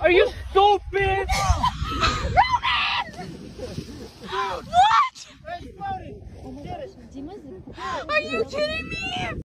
Are you stupid? What? Are you kidding me?